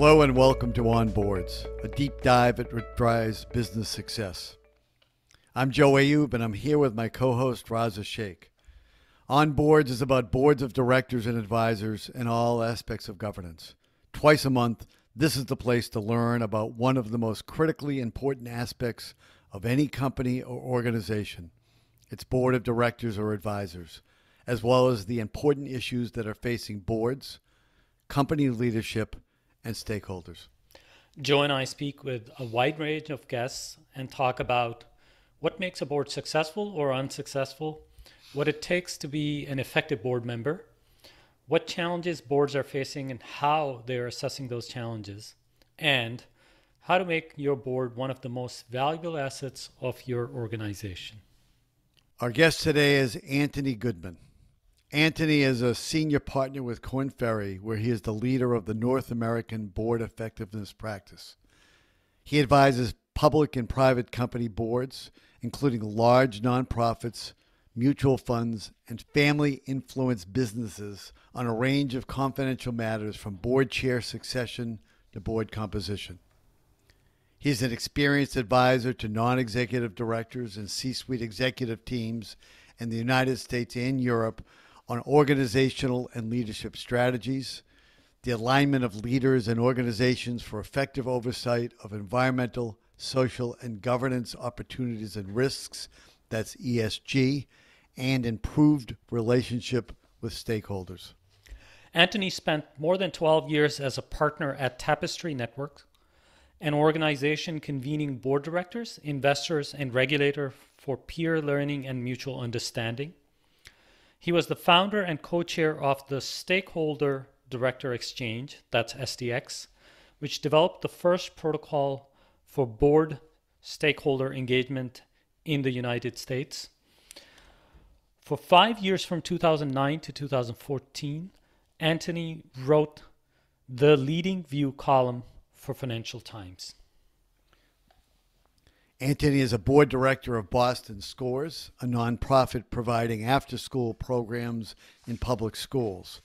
Hello and welcome to On Boards, a deep dive at drives business success. I'm Joe Ayoub and I'm here with my co host Raza Shaikh. On Boards is about boards of directors and advisors and all aspects of governance. Twice a month, this is the place to learn about one of the most critically important aspects of any company or organization its board of directors or advisors, as well as the important issues that are facing boards, company leadership, and stakeholders. Joe and I speak with a wide range of guests and talk about what makes a board successful or unsuccessful, what it takes to be an effective board member, what challenges boards are facing and how they are assessing those challenges, and how to make your board one of the most valuable assets of your organization. Our guest today is Anthony Goodman. Anthony is a senior partner with Korn Ferry, where he is the leader of the North American Board Effectiveness Practice. He advises public and private company boards, including large nonprofits, mutual funds, and family influenced businesses, on a range of confidential matters from board chair succession to board composition. He's an experienced advisor to non executive directors and C suite executive teams in the United States and Europe on organizational and leadership strategies, the alignment of leaders and organizations for effective oversight of environmental, social, and governance opportunities and risks that's ESG and improved relationship with stakeholders. Anthony spent more than 12 years as a partner at Tapestry Network, an organization convening board directors, investors, and regulator for peer learning and mutual understanding. He was the founder and co chair of the Stakeholder Director Exchange, that's SDX, which developed the first protocol for board stakeholder engagement in the United States. For five years from 2009 to 2014, Anthony wrote the leading view column for Financial Times. Anthony is a board director of Boston Scores, a nonprofit providing after school programs in public schools.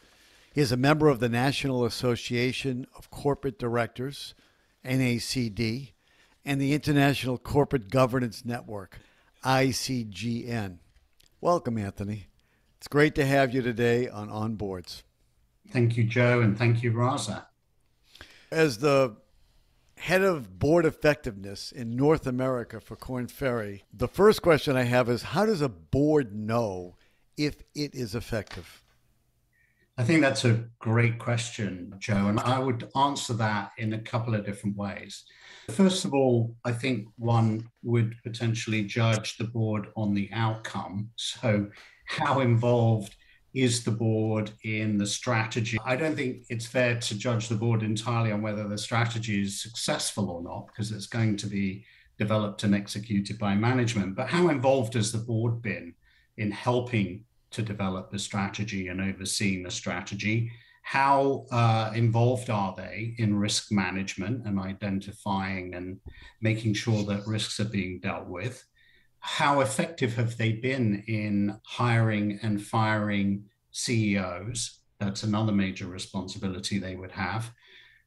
He is a member of the National Association of Corporate Directors, NACD, and the International Corporate Governance Network, ICGN. Welcome, Anthony. It's great to have you today on On Boards. Thank you, Joe, and thank you, Raza. As the head of board effectiveness in North America for Korn Ferry. The first question I have is how does a board know if it is effective? I think that's a great question, Joe, and I would answer that in a couple of different ways. First of all, I think one would potentially judge the board on the outcome. So, how involved is the board in the strategy? I don't think it's fair to judge the board entirely on whether the strategy is successful or not, because it's going to be developed and executed by management. But how involved has the board been in helping to develop the strategy and overseeing the strategy? How uh, involved are they in risk management and identifying and making sure that risks are being dealt with? How effective have they been in hiring and firing CEOs? That's another major responsibility they would have.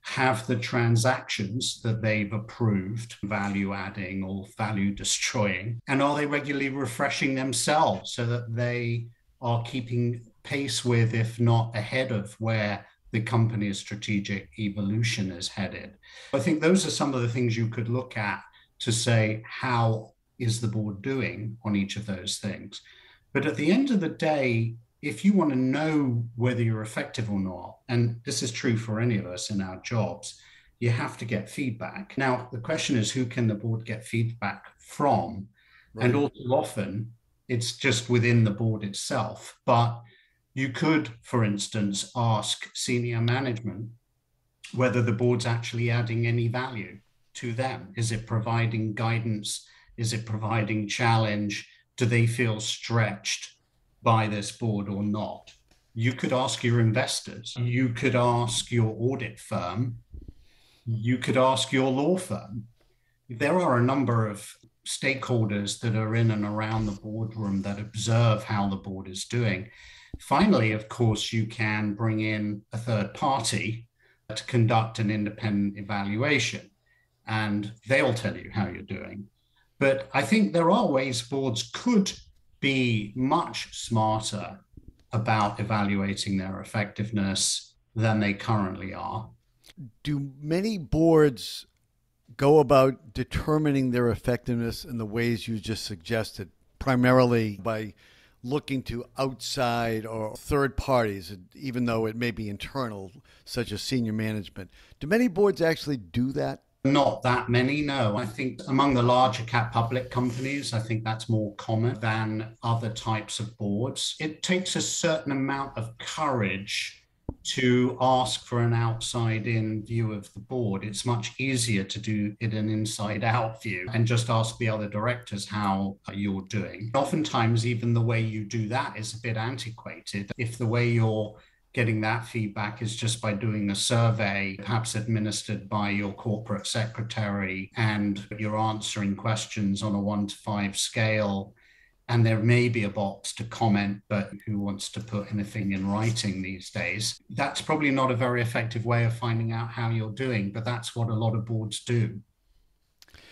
Have the transactions that they've approved value adding or value destroying? And are they regularly refreshing themselves so that they are keeping pace with, if not ahead of, where the company's strategic evolution is headed? I think those are some of the things you could look at to say how is the board doing on each of those things? But at the end of the day, if you want to know whether you're effective or not, and this is true for any of us in our jobs, you have to get feedback. Now, the question is who can the board get feedback from? Right. And all too often, it's just within the board itself. But you could, for instance, ask senior management whether the board's actually adding any value to them. Is it providing guidance is it providing challenge? Do they feel stretched by this board or not? You could ask your investors, you could ask your audit firm, you could ask your law firm. There are a number of stakeholders that are in and around the boardroom that observe how the board is doing. Finally, of course, you can bring in a third party to conduct an independent evaluation and they'll tell you how you're doing. But I think there are ways boards could be much smarter about evaluating their effectiveness than they currently are. Do many boards go about determining their effectiveness in the ways you just suggested, primarily by looking to outside or third parties, even though it may be internal, such as senior management? Do many boards actually do that? Not that many, no. I think among the larger cap public companies, I think that's more common than other types of boards. It takes a certain amount of courage to ask for an outside in view of the board. It's much easier to do it an inside out view and just ask the other directors how you're doing. Oftentimes, even the way you do that is a bit antiquated. If the way you're getting that feedback is just by doing a survey, perhaps administered by your corporate secretary, and you're answering questions on a one to five scale. And there may be a box to comment, but who wants to put anything in writing these days? That's probably not a very effective way of finding out how you're doing, but that's what a lot of boards do.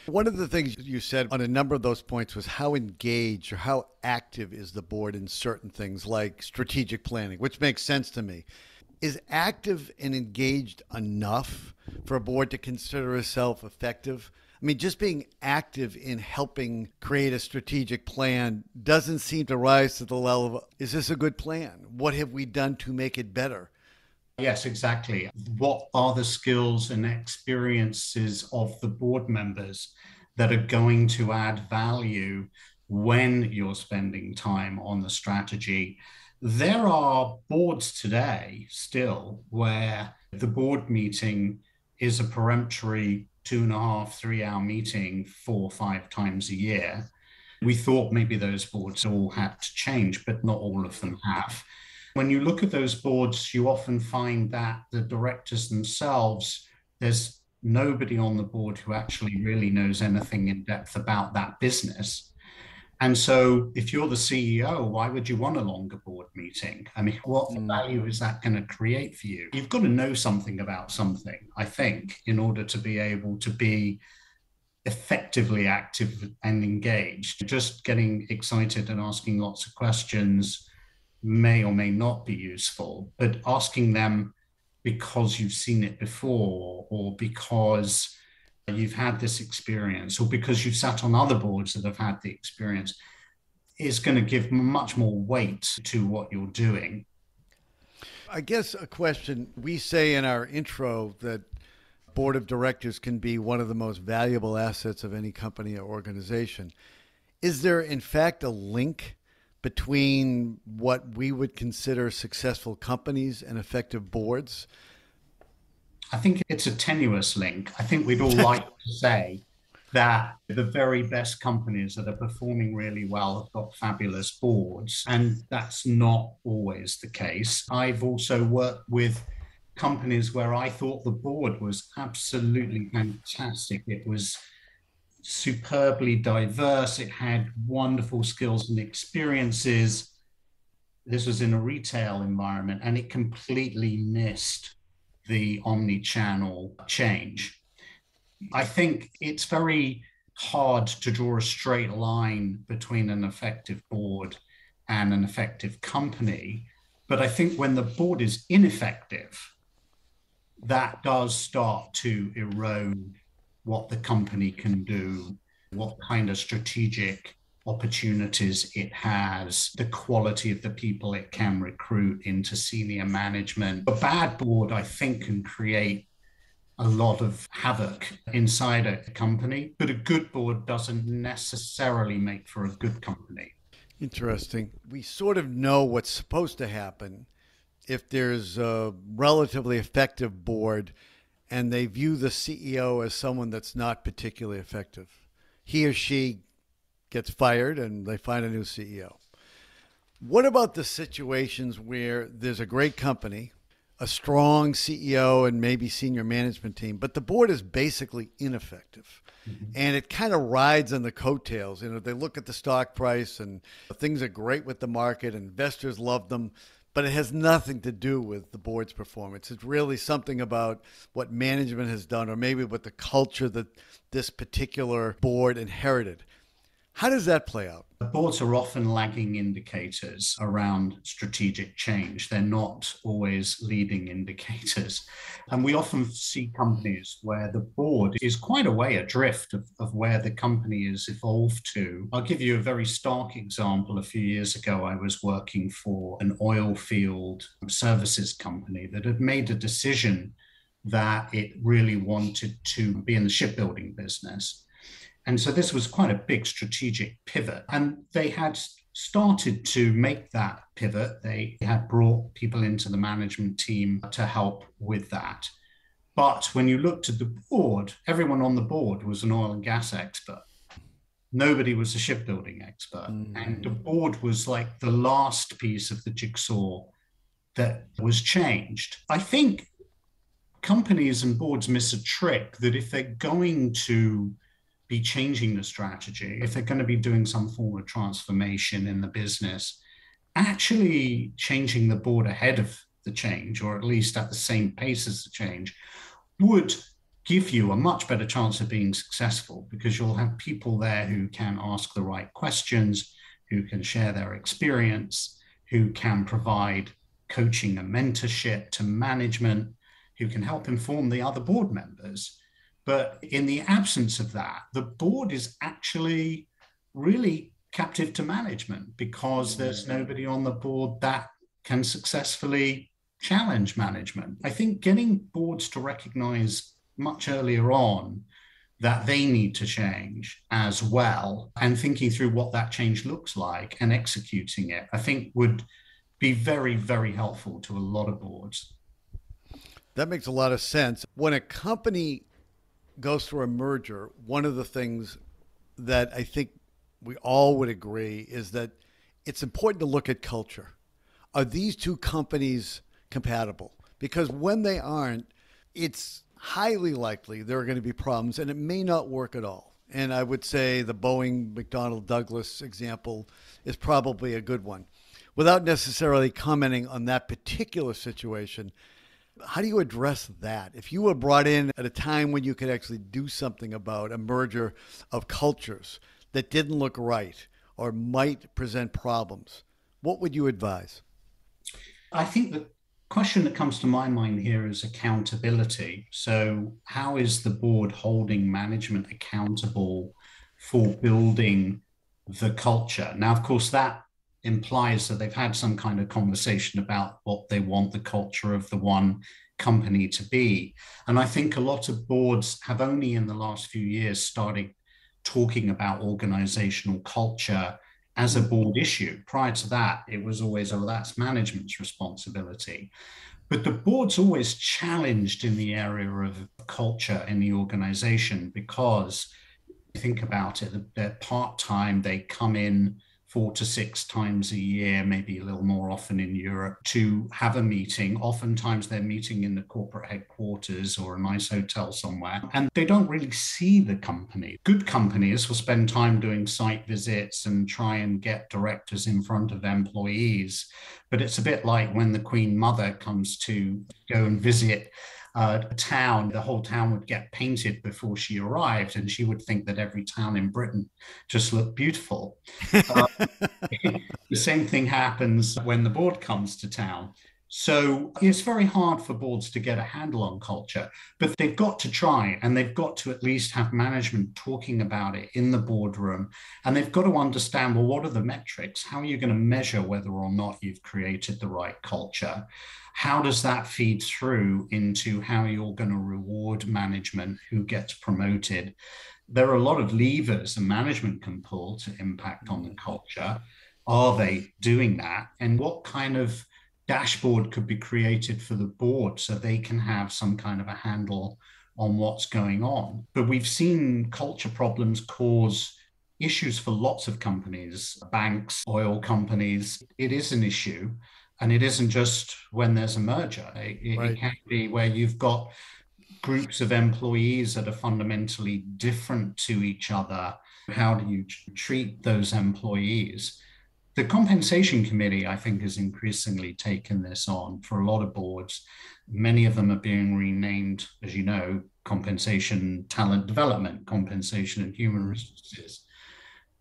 One of the things you said on a number of those points was how engaged or how active is the board in certain things like strategic planning, which makes sense to me. Is active and engaged enough for a board to consider itself effective? I mean, just being active in helping create a strategic plan doesn't seem to rise to the level of is this a good plan? What have we done to make it better? Yes, exactly. What are the skills and experiences of the board members that are going to add value when you're spending time on the strategy? There are boards today still where the board meeting is a peremptory two and a half, three hour meeting four or five times a year. We thought maybe those boards all had to change, but not all of them have. When you look at those boards, you often find that the directors themselves, there's nobody on the board who actually really knows anything in depth about that business. And so, if you're the CEO, why would you want a longer board meeting? I mean, what mm. value is that going to create for you? You've got to know something about something, I think, in order to be able to be effectively active and engaged. Just getting excited and asking lots of questions may or may not be useful, but asking them because you've seen it before or because you've had this experience or because you've sat on other boards that have had the experience is going to give much more weight to what you're doing. I guess a question we say in our intro that board of directors can be one of the most valuable assets of any company or organization. Is there, in fact, a link between what we would consider successful companies and effective boards? I think it's a tenuous link. I think we'd all like to say that the very best companies that are performing really well have got fabulous boards, and that's not always the case. I've also worked with companies where I thought the board was absolutely fantastic. It was superbly diverse. It had wonderful skills and experiences. This was in a retail environment and it completely missed the omni channel change. I think it's very hard to draw a straight line between an effective board and an effective company. But I think when the board is ineffective, that does start to erode what the company can do, what kind of strategic opportunities it has, the quality of the people it can recruit into senior management. A bad board, I think, can create a lot of havoc inside a company, but a good board doesn't necessarily make for a good company. Interesting. We sort of know what's supposed to happen if there's a relatively effective board and they view the CEO as someone that's not particularly effective. He or she gets fired and they find a new CEO. What about the situations where there's a great company, a strong CEO, and maybe senior management team, but the board is basically ineffective? Mm-hmm. And it kind of rides on the coattails. You know, they look at the stock price and things are great with the market, investors love them, but it has nothing to do with the board's performance. It's really something about what management has done, or maybe what the culture that this particular board inherited. How does that play out? Boards are often lagging indicators around strategic change. They're not always leading indicators. And we often see companies where the board is quite a way adrift of, of where the company is evolved to. I'll give you a very stark example. A few years ago, I was working for an oil field services company that had made a decision that it really wanted to be in the shipbuilding business and so this was quite a big strategic pivot. And they had started to make that pivot. They had brought people into the management team to help with that. But when you looked at the board, everyone on the board was an oil and gas expert. Nobody was a shipbuilding expert. Mm. And the board was like the last piece of the jigsaw that was changed. I think companies and boards miss a trick that if they're going to be changing the strategy, if they're going to be doing some form of transformation in the business, actually changing the board ahead of the change, or at least at the same pace as the change, would give you a much better chance of being successful because you'll have people there who can ask the right questions, who can share their experience, who can provide coaching and mentorship to management, who can help inform the other board members. But in the absence of that, the board is actually really captive to management because there's mm. nobody on the board that can successfully challenge management. I think getting boards to recognize much earlier on that they need to change as well and thinking through what that change looks like and executing it, I think would be very, very helpful to a lot of boards. That makes a lot of sense. When a company goes through a merger, one of the things that I think we all would agree is that it's important to look at culture. Are these two companies compatible? Because when they aren't, it's highly likely there are going to be problems and it may not work at all. And I would say the Boeing McDonnell Douglas example is probably a good one. Without necessarily commenting on that particular situation, how do you address that? If you were brought in at a time when you could actually do something about a merger of cultures that didn't look right or might present problems, what would you advise? I think the question that comes to my mind here is accountability. So, how is the board holding management accountable for building the culture? Now, of course, that implies that they've had some kind of conversation about what they want the culture of the one company to be. And I think a lot of boards have only in the last few years started talking about organizational culture as a board issue. Prior to that, it was always, oh, that's management's responsibility. But the board's always challenged in the area of culture in the organization because think about it, they're part time, they come in four to six times a year, maybe a little more often in Europe, to have a meeting. Oftentimes they're meeting in the corporate headquarters or a nice hotel somewhere, and they don't really see the company. Good companies will spend time doing site visits and try and get directors in front of employees. But it's a bit like when the Queen Mother comes to go and visit uh, a town, the whole town would get painted before she arrived, and she would think that every town in Britain just looked beautiful. Uh, the same thing happens when the board comes to town. So it's very hard for boards to get a handle on culture, but they've got to try and they've got to at least have management talking about it in the boardroom. And they've got to understand well, what are the metrics? How are you going to measure whether or not you've created the right culture? How does that feed through into how you're going to reward management who gets promoted? There are a lot of levers a management can pull to impact on the culture. Are they doing that? And what kind of dashboard could be created for the board so they can have some kind of a handle on what's going on? But we've seen culture problems cause issues for lots of companies, banks, oil companies. It is an issue. And it isn't just when there's a merger, it, right. it can be where you've got groups of employees that are fundamentally different to each other. How do you treat those employees? The compensation committee, I think, has increasingly taken this on for a lot of boards. Many of them are being renamed, as you know, compensation talent development, compensation and human resources,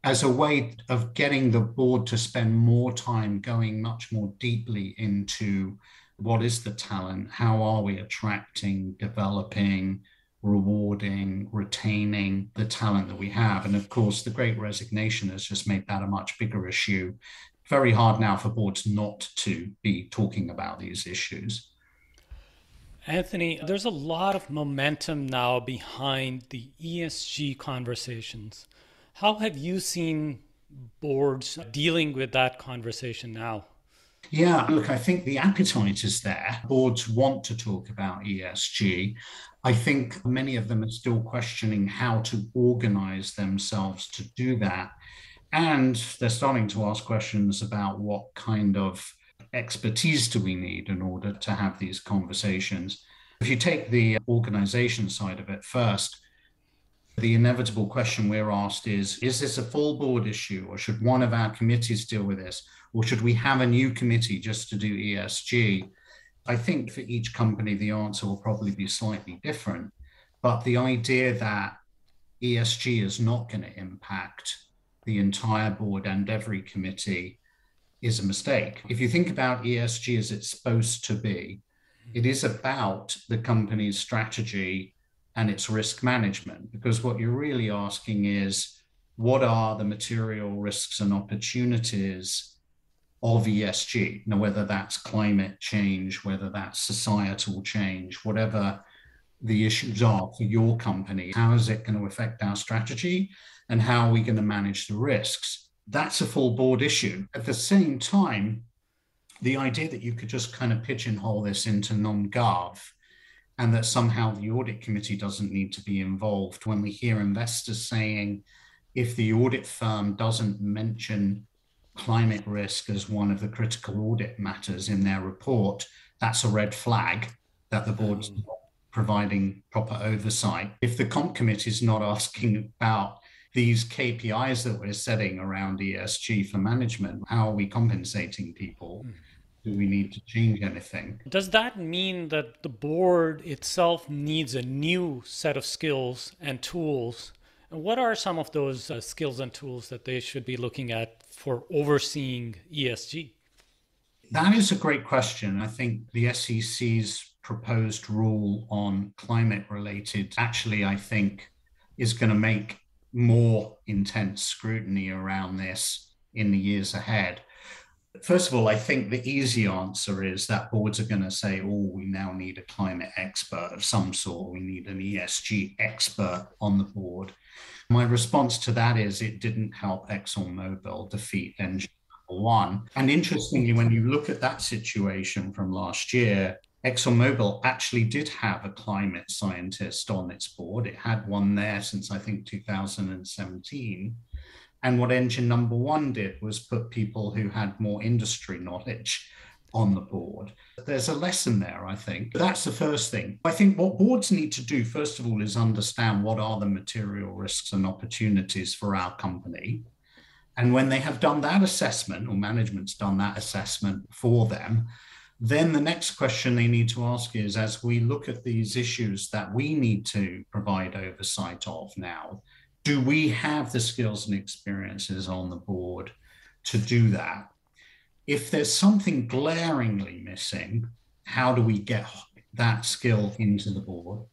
as a way of getting the board to spend more time going much more deeply into what is the talent, how are we attracting, developing, rewarding, retaining the talent that we have. And of course, the great resignation has just made that a much bigger issue. Very hard now for boards not to be talking about these issues. Anthony, there's a lot of momentum now behind the ESG conversations. How have you seen boards dealing with that conversation now? Yeah, look, I think the appetite is there. Boards want to talk about ESG. I think many of them are still questioning how to organize themselves to do that. And they're starting to ask questions about what kind of expertise do we need in order to have these conversations. If you take the organization side of it first, the inevitable question we're asked is Is this a full board issue, or should one of our committees deal with this? Or should we have a new committee just to do ESG? I think for each company, the answer will probably be slightly different. But the idea that ESG is not going to impact the entire board and every committee is a mistake. If you think about ESG as it's supposed to be, it is about the company's strategy and its risk management. Because what you're really asking is what are the material risks and opportunities of ESG. Now, whether that's climate change, whether that's societal change, whatever the issues are for your company, how is it going to affect our strategy and how are we going to manage the risks? That's a full board issue. At the same time, the idea that you could just kind of pigeonhole this into nom gov and that somehow the audit committee doesn't need to be involved when we hear investors saying if the audit firm doesn't mention climate risk as one of the critical audit matters in their report, that's a red flag that the board's mm. not providing proper oversight. If the comp committee is not asking about these KPIs that we're setting around ESG for management, how are we compensating people? Mm. Do we need to change anything? Does that mean that the board itself needs a new set of skills and tools And what are some of those uh, skills and tools that they should be looking at for overseeing ESG? That is a great question. I think the SEC's proposed rule on climate related actually, I think, is going to make more intense scrutiny around this in the years ahead. First of all, I think the easy answer is that boards are going to say, oh, we now need a climate expert of some sort. We need an ESG expert on the board. My response to that is it didn't help ExxonMobil defeat engine number one. And interestingly, when you look at that situation from last year, ExxonMobil actually did have a climate scientist on its board. It had one there since I think 2017. And what engine number one did was put people who had more industry knowledge on the board. There's a lesson there, I think. That's the first thing. I think what boards need to do, first of all, is understand what are the material risks and opportunities for our company. And when they have done that assessment, or management's done that assessment for them, then the next question they need to ask is as we look at these issues that we need to provide oversight of now, do we have the skills and experiences on the board to do that? if there's something glaringly missing, how do we get that skill into the board?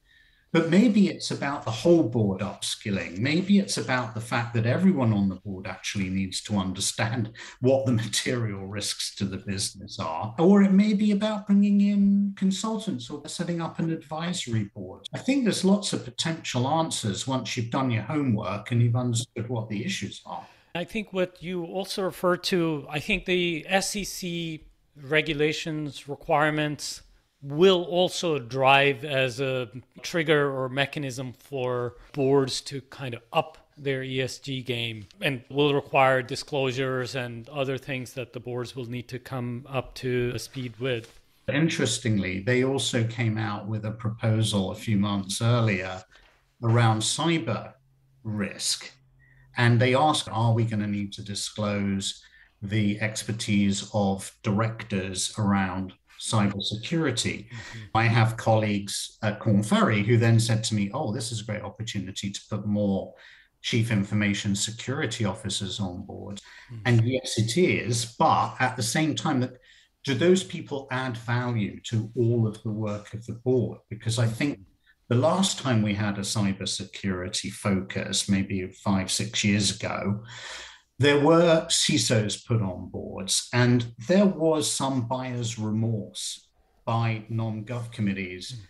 But maybe it's about the whole board upskilling. Maybe it's about the fact that everyone on the board actually needs to understand what the material risks to the business are. Or it may be about bringing in consultants or setting up an advisory board. I think there's lots of potential answers once you've done your homework and you've understood what the issues are. I think what you also refer to, I think the SEC regulations, requirements will also drive as a trigger or mechanism for boards to kind of up their ESG game and will require disclosures and other things that the boards will need to come up to speed with. Interestingly, they also came out with a proposal a few months earlier around cyber risk and they asked, are we going to need to disclose the expertise of directors around cybersecurity. Mm-hmm. I have colleagues at Korn Ferry who then said to me, Oh, this is a great opportunity to put more chief information security officers on board. Mm-hmm. And yes, it is. But at the same time, that do those people add value to all of the work of the board? Because I think the last time we had a cybersecurity focus, maybe five, six years ago, there were CISOs put on boards, and there was some buyer's remorse by nom gov committees hmm.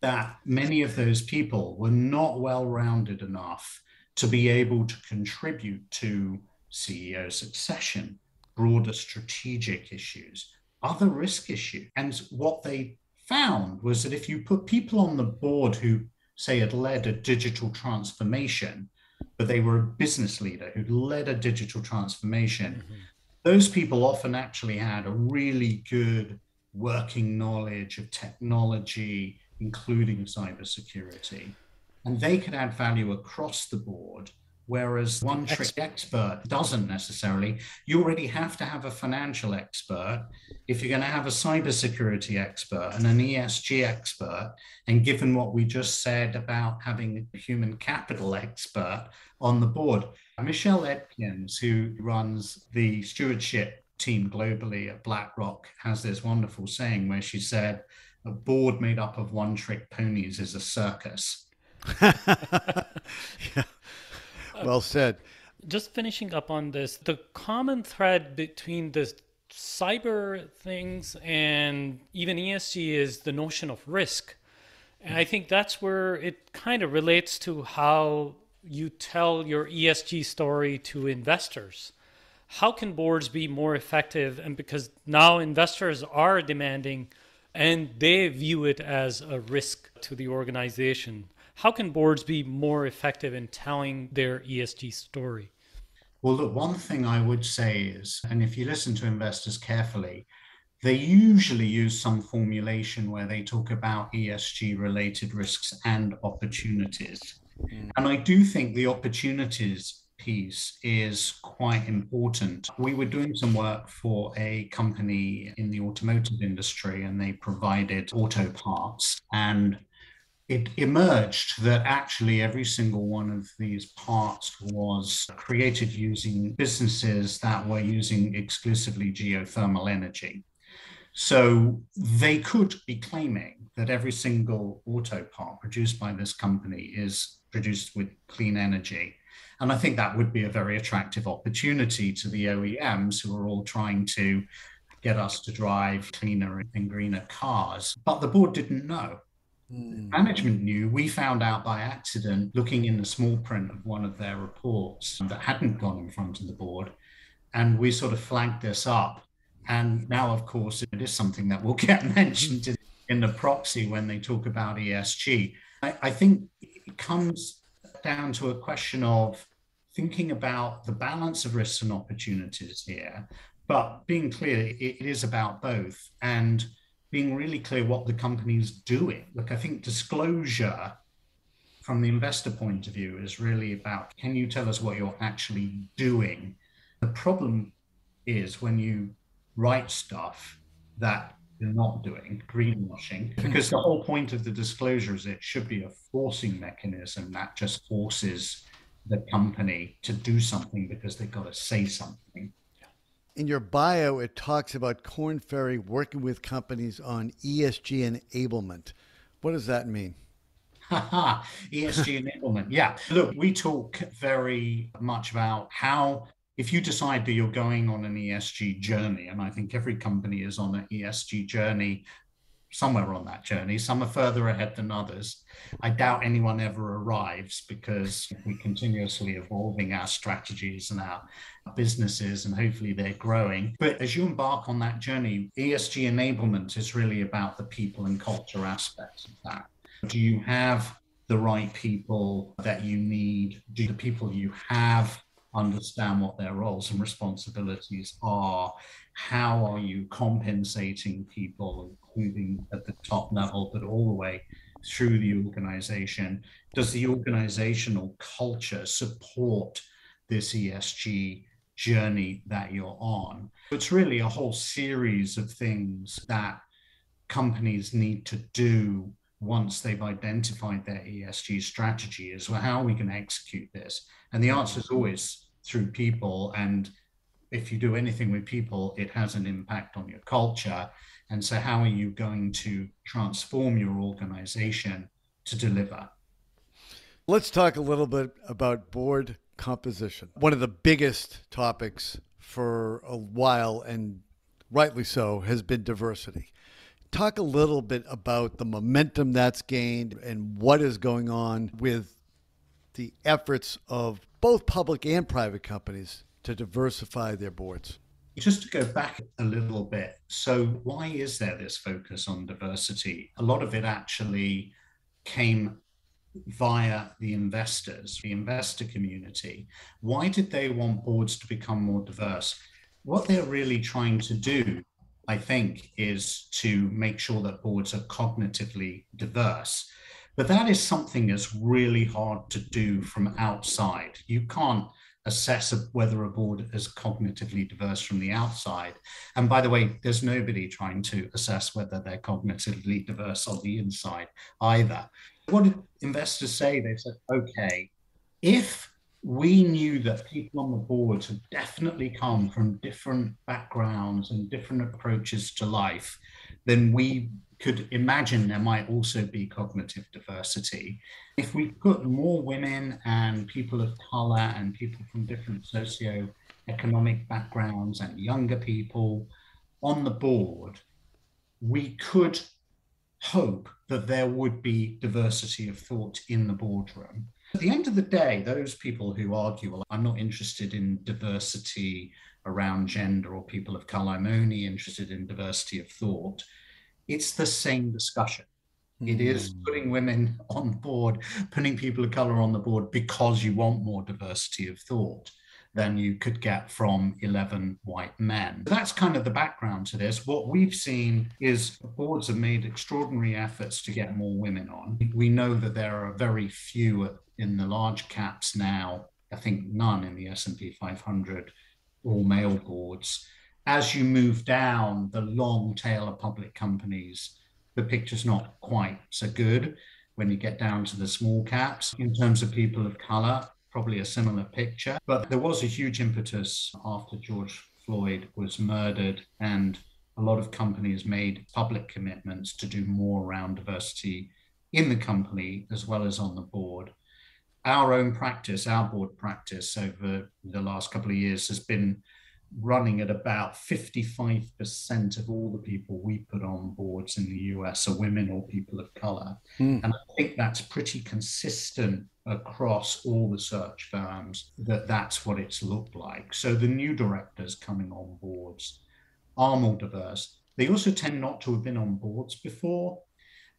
that many of those people were not well rounded enough to be able to contribute to CEO succession, broader strategic issues, other risk issues. And what they found was that if you put people on the board who, say, had led a digital transformation, but they were a business leader who led a digital transformation. Mm-hmm. Those people often actually had a really good working knowledge of technology, including cybersecurity. And they could add value across the board Whereas one trick expert doesn't necessarily. You already have to have a financial expert if you're going to have a cybersecurity expert and an ESG expert. And given what we just said about having a human capital expert on the board, Michelle Edkins, who runs the stewardship team globally at BlackRock, has this wonderful saying where she said, a board made up of one trick ponies is a circus. yeah well said. Just finishing up on this, the common thread between the cyber things and even ESG is the notion of risk. And I think that's where it kind of relates to how you tell your ESG story to investors. How can boards be more effective? And because now investors are demanding and they view it as a risk to the organization. How can boards be more effective in telling their ESG story? Well, look, one thing I would say is, and if you listen to investors carefully, they usually use some formulation where they talk about ESG related risks and opportunities. Mm. And I do think the opportunities piece is quite important. We were doing some work for a company in the automotive industry and they provided auto parts. And it emerged that actually every single one of these parts was created using businesses that were using exclusively geothermal energy. So they could be claiming that every single auto part produced by this company is produced with clean energy. And I think that would be a very attractive opportunity to the OEMs who are all trying to get us to drive cleaner and greener cars. But the board didn't know. Mm. Management knew. We found out by accident looking in the small print of one of their reports that hadn't gone in front of the board. And we sort of flagged this up. And now, of course, it is something that will get mentioned in, the proxy when they talk about ESG. I, I think it comes down to a question of thinking about the balance of risks and opportunities here, but being clear, it, it is about both. And being really clear what the company is doing. Look, I think disclosure from the investor point of view is really about can you tell us what you're actually doing? The problem is when you write stuff that you're not doing, greenwashing, hmm. because the whole point of the disclosure is it should be a forcing mechanism that just forces the company to do something because they've got to say something in your bio, it talks about Korn Ferry working with companies on ESG enablement. What does that mean? ESG enablement. Yeah. Look, we talk very much about how, if you decide that you're going on an ESG journey, and I think every company is on an ESG journey somewhere on that journey. Some are further ahead than others. I doubt anyone ever arrives because we're continuously evolving our strategies and our businesses, and hopefully they're growing. But as you embark on that journey, ESG enablement is really about the people and culture aspects of that. Do you have the right people that you need? Do the people you have understand what their roles and responsibilities are? How are you compensating people including at the top level, but all the way through the organization? Does the organizational culture support this ESG journey that you're on. It's really a whole series of things that companies need to do once they've identified their ESG strategy is well, how are we going to execute this? And the answer is always through people. And if you do anything with people, it has an impact on your culture. And so, how are you going to transform your organization to deliver? Let's talk a little bit about board composition. One of the biggest topics for a while, and rightly so, has been diversity. Talk a little bit about the momentum that's gained and what is going on with the efforts of both public and private companies to diversify their boards. Just to go back a little bit, so why is there this focus on diversity? A lot of it actually came via the investors, the investor community. Why did they want boards to become more diverse? What they're really trying to do, I think, is to make sure that boards are cognitively diverse. But that is something that's really hard to do from outside. You can't assess whether a board is cognitively diverse from the outside. And by the way, there's nobody trying to assess whether they're cognitively diverse on the inside either. What did investors say? They said, okay, if we knew that people on the boards had definitely come from different backgrounds and different approaches to life, then we could imagine there might also be cognitive diversity. If we put more women and people of color and people from different socio-economic backgrounds and younger people on the board, we could hope that there would be diversity of thought in the boardroom. At the end of the day, those people who argue, well, I'm not interested in diversity around gender or people of color, I'm only interested in diversity of thought it's the same discussion. It is hmm. putting women on board, putting people of color on the board because you want more diversity of thought than you could get from 11 white men. That's kind of the background to this. What we've seen is boards have made extraordinary efforts to get more women on. We know that there are very few in the large caps now, I think none in the S&P 500 all male boards as you move down the long tail of public companies, the picture's not quite so good when you get down to the small caps. In terms of people of color, probably a similar picture. But there was a huge impetus after George Floyd was murdered, and a lot of companies made public commitments to do more around diversity in the company as well as on the board. Our own practice, our board practice over the last couple of years has been running at about 55% of all the people we put on boards in the US are women or people of color. Mm. And I think that's pretty consistent across all the search firms that that's what it's looked like. So the new directors coming on boards are more diverse. They also tend not to have been on boards before.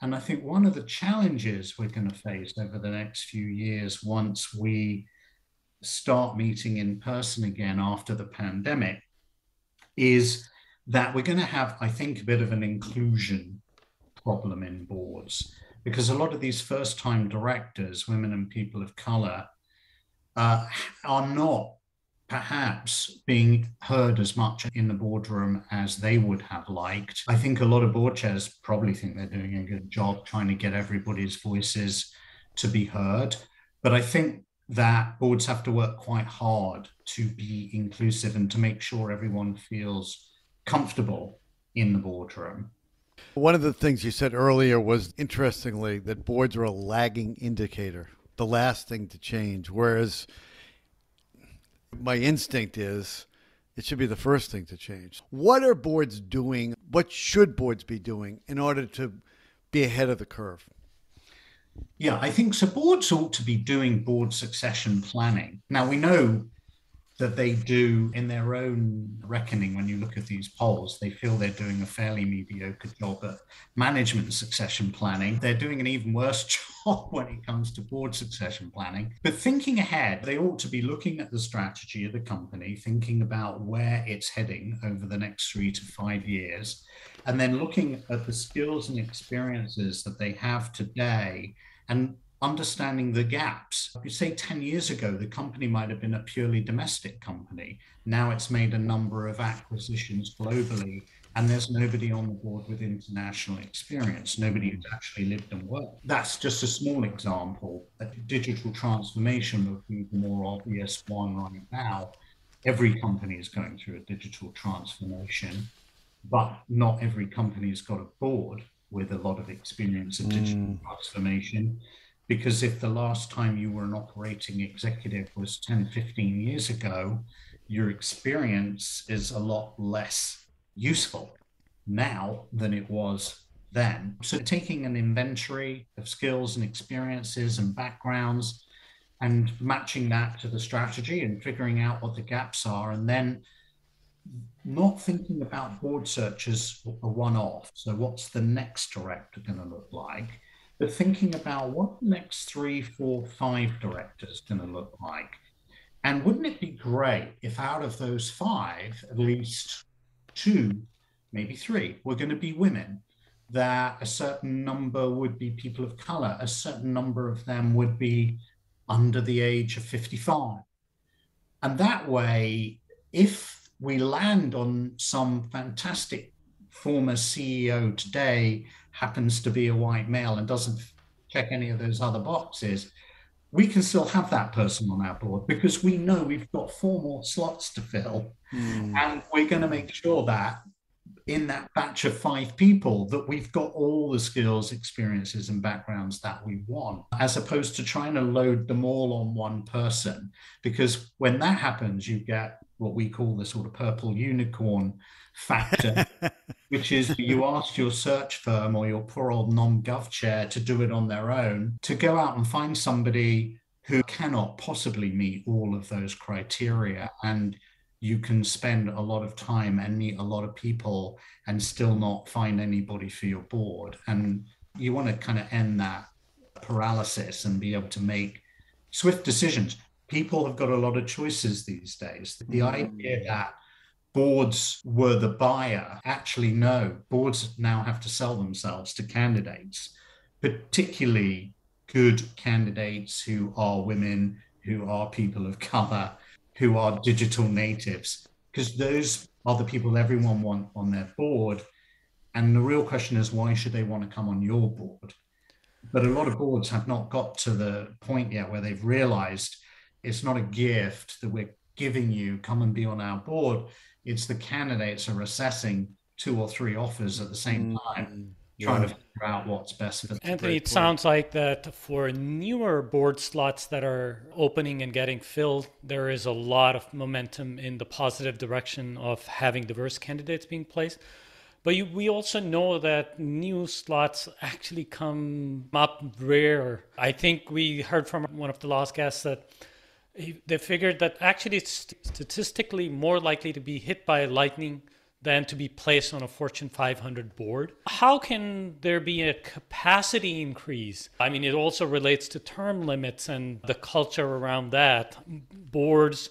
And I think one of the challenges we're going to face over the next few years, once we start meeting in person again after the pandemic is that we're going to have, I think, a bit of an inclusion problem in boards because a lot of these first time directors, women and people of color, uh, are not perhaps being heard as much in the boardroom as they would have liked. I think a lot of board chairs probably think they're doing a good job trying to get everybody's voices to be heard. But I think that boards have to work quite hard to be inclusive and to make sure everyone feels comfortable in the boardroom. One of the things you said earlier was interestingly that boards are a lagging indicator, the last thing to change. Whereas my instinct is it should be the first thing to change. What are boards doing? What should boards be doing in order to be ahead of the curve? Yeah, I think so. Boards ought to be doing board succession planning. Now, we know that they do in their own reckoning when you look at these polls they feel they're doing a fairly mediocre job at management and succession planning. They're doing an even worse job when it comes to board succession planning. But thinking ahead they ought to be looking at the strategy of the company thinking about where it's heading over the next 3 to 5 years and then looking at the skills and experiences that they have today and understanding the gaps. You say 10 years ago, the company might have been a purely domestic company. Now it's made a number of acquisitions globally, and there's nobody on the board with international experience, nobody who's actually lived and worked. That's just a small example. Digital transformation would be the more obvious one right now. Every company is going through a digital transformation, but not every company has got a board with a lot of experience of digital mm. transformation because if the last time you were an operating executive was 10, 15 years ago, your experience is a lot less useful now than it was then. So, taking an inventory of skills and experiences and backgrounds and matching that to the strategy and figuring out what the gaps are, and then not thinking about board search as a one off. So, what's the next director going to look like? But thinking about what the next three, four, five directors going to look like. And wouldn't it be great if out of those five, at least two, maybe three, were going to be women? That a certain number would be people of color, a certain number of them would be under the age of 55. And that way, if we land on some fantastic former CEO today happens to be a white male and doesn't check any of those other boxes, we can still have that person on our board because we know we've got four more slots to fill. Mm. And we're going to make sure that in that batch of five people that we've got all the skills, experiences, and backgrounds that we want, as opposed to trying to load them all on one person. Because when that happens, you get what we call the sort of purple unicorn factor, which is you asked your search firm or your poor old nom-gov chair to do it on their own, to go out and find somebody who cannot possibly meet all of those criteria. And you can spend a lot of time and meet a lot of people and still not find anybody for your board. And you want to kind of end that paralysis and be able to make swift decisions. People have got a lot of choices these days. The mm. idea that boards were the buyer. Actually, no, boards now have to sell themselves to candidates, particularly good candidates who are women, who are people of color, who are digital natives, because those are the people everyone want on their board. And the real question is, why should they want to come on your board? But a lot of boards have not got to the point yet where they've realized it's not a gift that we're giving you, come and be on our board it's the candidates are assessing two or three offers at the same mm, time, yeah. trying to figure out what's best for. Anthony, it sounds like that for newer board slots that are opening and getting filled, there is a lot of momentum in the positive direction of having diverse candidates being placed. But you, we also know that new slots actually come up rare. I think we heard from one of the last guests that they figured that actually it's statistically more likely to be hit by lightning than to be placed on a Fortune 500 board. How can there be a capacity increase? I mean, it also relates to term limits and the culture around that. Boards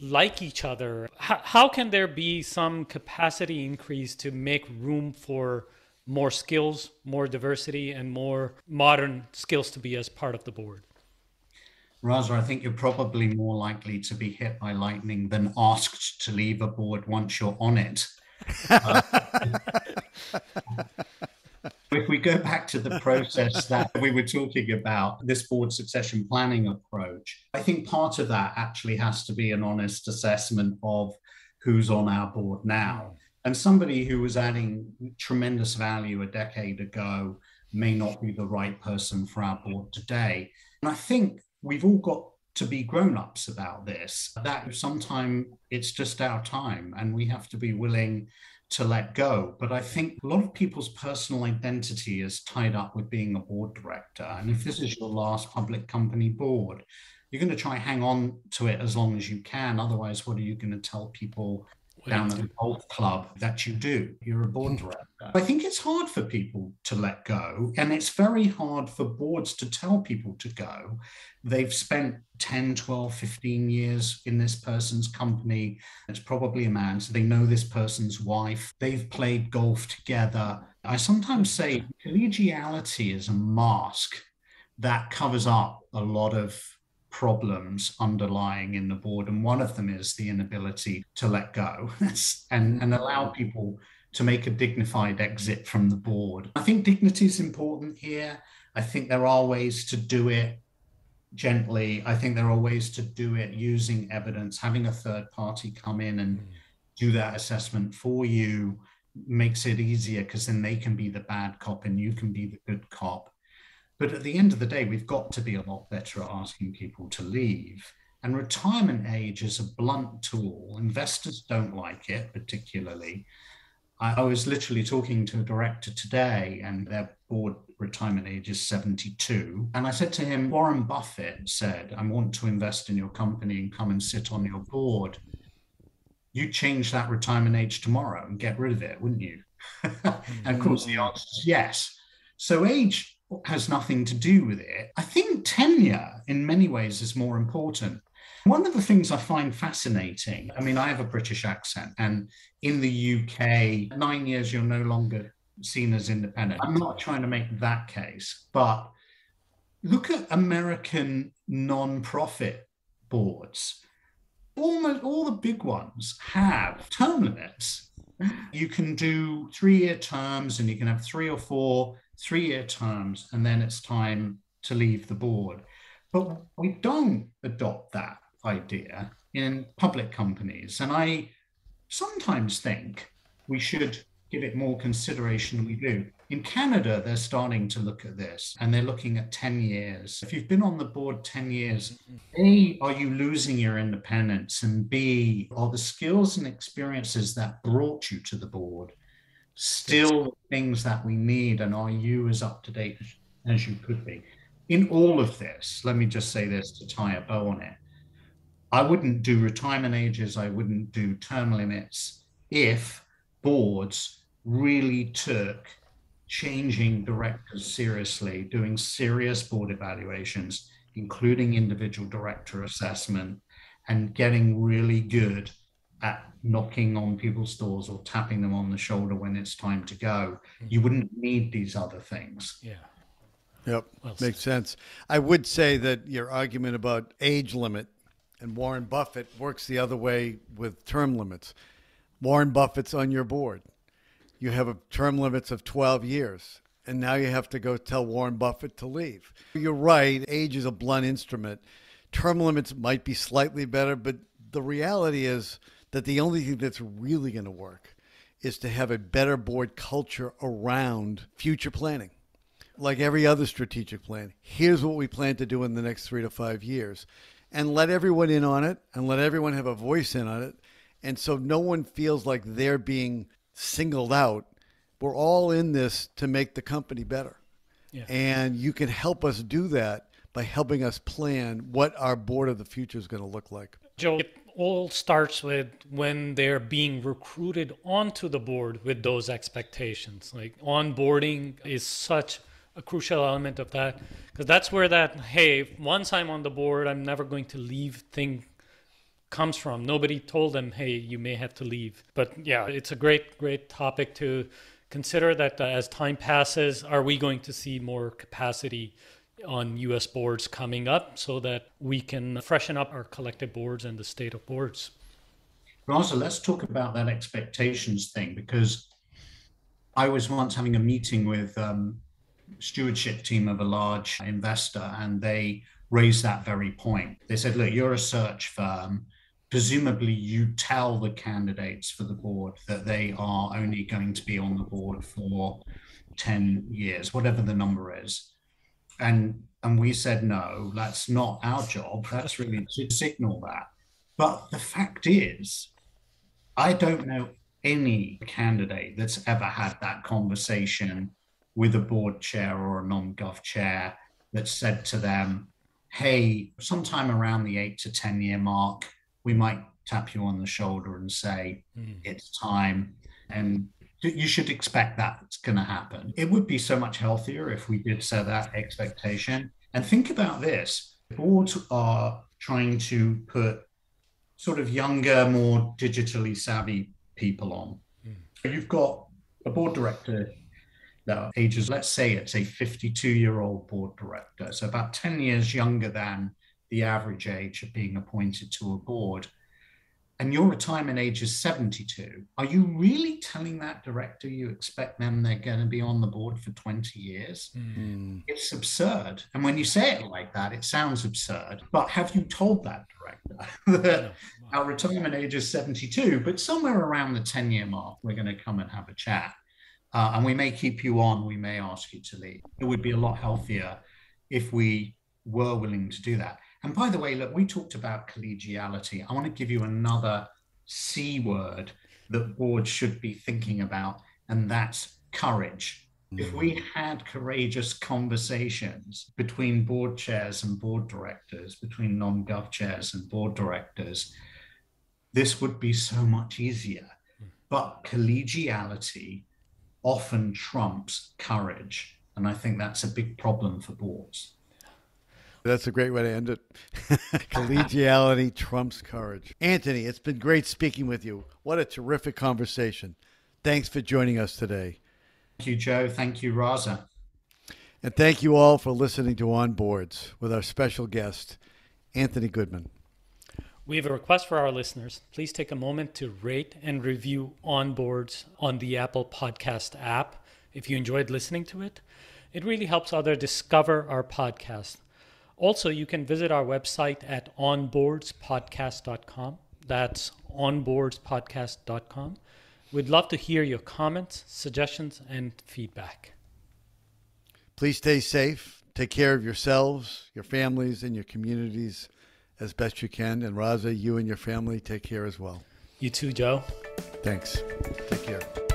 like each other. How, how can there be some capacity increase to make room for more skills, more diversity, and more modern skills to be as part of the board? Raza, I think you're probably more likely to be hit by lightning than asked to leave a board once you're on it. Uh, if we go back to the process that we were talking about, this board succession planning approach, I think part of that actually has to be an honest assessment of who's on our board now. And somebody who was adding tremendous value a decade ago may not be the right person for our board today. And I think we've all got to be grown-ups about this. That sometimes it's just our time and we have to be willing to let go. But i think a lot of people's personal identity is tied up with being a board director. And if this is your last public company board you're going to try hang on to it as long as you can. Otherwise what are you going to tell people down at the golf club that you do. You're a board director. I think it's hard for people to let go, and it's very hard for boards to tell people to go. They've spent 10, 12, 15 years in this person's company. It's probably a man, so they know this person's wife. They've played golf together. I sometimes say collegiality is a mask that covers up a lot of problems underlying in the board. And one of them is the inability to let go and, and allow mm. people to make a dignified exit from the board. I think dignity is important here. I think there are ways to do it gently. I think there are ways to do it using evidence, having a third party come in and mm. do that assessment for you makes it easier because then they can be the bad cop and you can be the good cop. But at the end of the day, we've got to be a lot better at asking people to leave. And retirement age is a blunt tool. Investors don't like it particularly. I, was literally talking to a director today, and their board retirement age is 72. And I said to him, Warren Buffett said, I want to invest in your company and come and sit on your board. You'd change that retirement age tomorrow and get rid of it, wouldn't you? and of course, the answer is yes. So age has nothing to do with it. I think tenure, in many ways, is more important. One of the things I find fascinating, I mean, I have a British accent, and in the UK, nine years you're no longer seen as independent. I'm not trying to make that case, but look at American non-profit boards. Almost all the big ones have term limits. You can do three-year terms, and you can have three or four three-year terms, and then it's time to leave the board. But we don't adopt that idea in public companies. And I sometimes think we should give it more consideration we do. In Canada, they're starting to look at this and they're looking at 10 years. If you've been on the board 10 years, A, are you losing your independence? And B, are the skills and experiences that brought you to the board still things that we need? And are you as up to date as you could be? In all of this, let me just say this to tie a bow on it I wouldn't do retirement ages, I wouldn't do term limits if boards really took changing directors seriously, doing serious board evaluations, including individual director assessment, and getting really good at knocking on people's doors or tapping them on the shoulder when it's time to go. Mm-hmm. You wouldn't need these other things. Yeah. Yep. Well Makes sense. I would say that your argument about age limit and Warren Buffett works the other way with term limits. Warren Buffett's on your board. You have a term limits of 12 years, and now you have to go tell Warren Buffett to leave. You're right, age is a blunt instrument. Term limits might be slightly better, but the reality is that the only thing that's really going to work is to have a better board culture around future planning. Like every other strategic plan, here's what we plan to do in the next three to five years and let everyone in on it and let everyone have a voice in on it. And so no one feels like they're being singled out. We're all in this to make the company better. Yeah. And you can help us do that by helping us plan what our board of the future is going to look like. Joe, it all starts with when they're being recruited onto the board with those expectations. Like onboarding is such a crucial element of that because that's where that hey once i'm on the board i'm never going to leave thing comes from nobody told them hey you may have to leave but yeah it's a great great topic to consider that uh, as time passes are we going to see more capacity on us boards coming up so that we can freshen up our collective boards and the state of boards Raza, let's talk about that expectations thing because I was once having a meeting with um, stewardship team of a large investor, and they raised that very point. They said, look, you're a search firm. Presumably, you tell the candidates for the board that they are only going to be on the board for 10 years, whatever the number is. And and we said no, that's not our job. That's really to signal that. But the fact is, I don't know any candidate that's ever had that conversation with a board chair or a nom-gov chair that said to them, hey, sometime around the eight to 10 year mark, we might tap you on the shoulder and say, mm. it's time. And you should expect that's going to happen. It would be so much healthier if we did set that expectation. And think about this boards are trying to put sort of younger, more digitally savvy people on. Mm. You've got a board director that ages, let's say it's a 52 year old board director, so about 10 years younger than the average age of being appointed to a board, and your retirement age is 72, are you really telling that director you expect them they're going to be on the board for 20 years? Mm. It's absurd. And when you say it like that, it sounds absurd. But have you told that director that our retirement age is 72, but somewhere around the 10 year mark, we're going to come and have a chat? Uh, and we may keep you on, we may ask you to leave. It would be a lot healthier if we were willing to do that. And by the way, look, we talked about collegiality. I want to give you another C word that boards should be thinking about, and that's courage. Mm. If we had courageous conversations between board chairs and board directors, between nom gov chairs and board directors, this would be so much easier. Mm. But collegiality often trumps courage. And I think that's a big problem for boards. That's a great way to end it. Collegiality trumps courage. Anthony, it's been great speaking with you. What a terrific conversation. Thanks for joining us today. Thank you, Joe. Thank you, Raza. And thank you all for listening to On Boards with our special guest, Anthony Goodman. We have a request for our listeners. Please take a moment to rate and review On Boards on the Apple Podcast app if you enjoyed listening to it. It really helps others discover our podcast. Also, you can visit our website at onboardspodcast.com. That's onboardspodcast.com. We'd love to hear your comments, suggestions, and feedback. Please stay safe. Take care of yourselves, your families, and your communities as best you can. And Raza, you and your family take care as well. You too, Joe. Thanks. Take care.